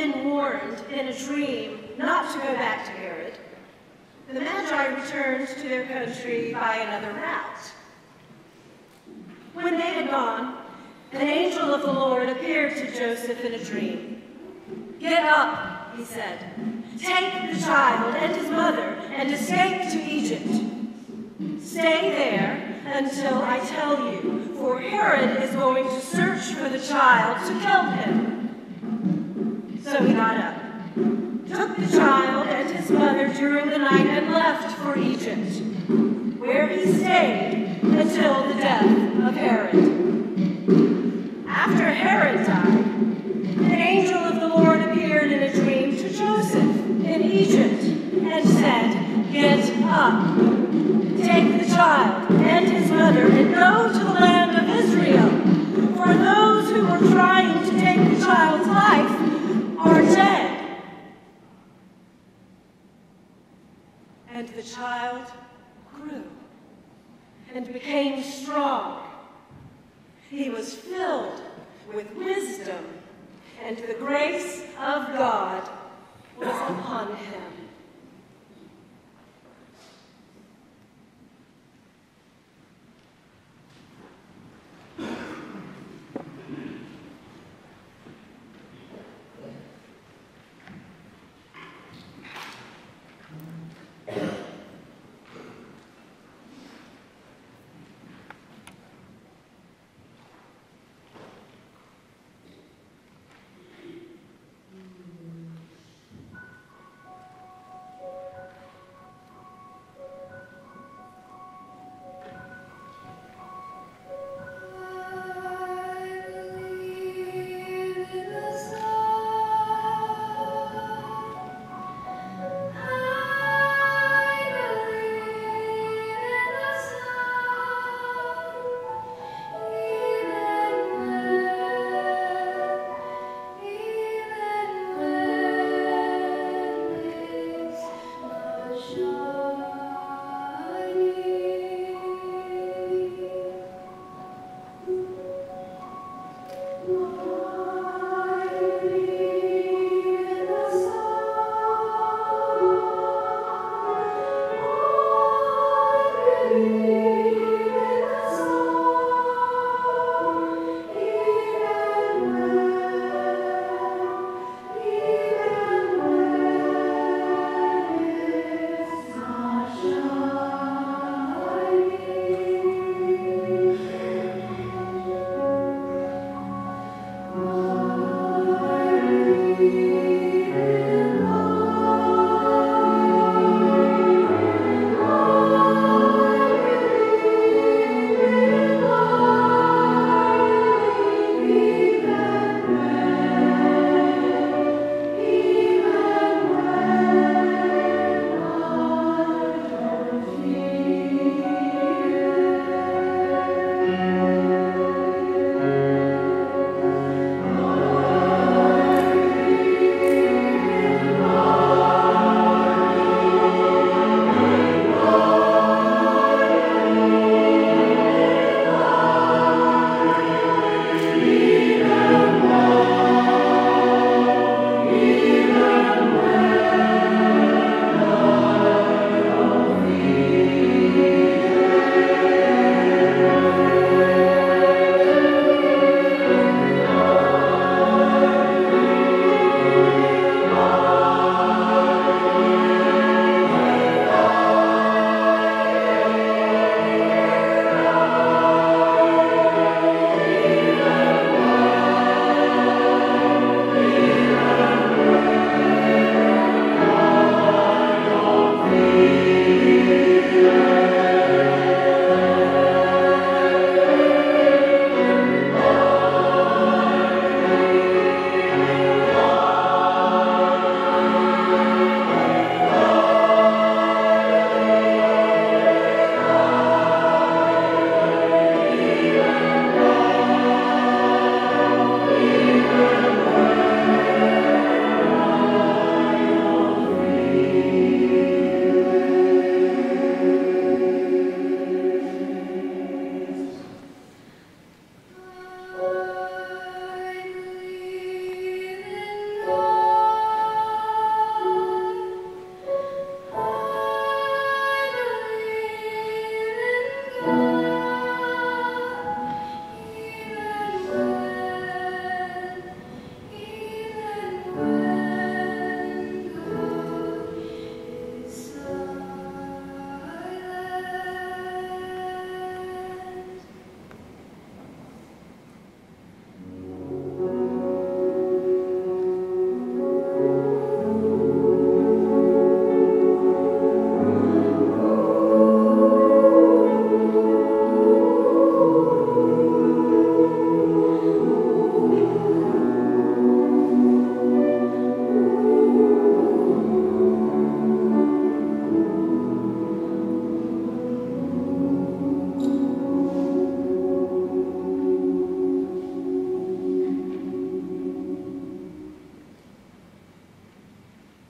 been warned in a dream not to go back to Herod, the Magi returned to their country by another route. When they had gone, an angel of the Lord appeared to Joseph in a dream. Get up, he said. Take the child and his mother and escape to Egypt. Stay there until I tell you, for Herod is going to search for the child to kill him. So he got up, took the child and his mother during the night and left for Egypt, where he stayed until the death of Herod. After Herod died, an angel of the Lord appeared in a dream to Joseph in Egypt and said, Get up, take the child and his mother and go to child grew and became strong. He was filled with wisdom, and the grace of God was upon him.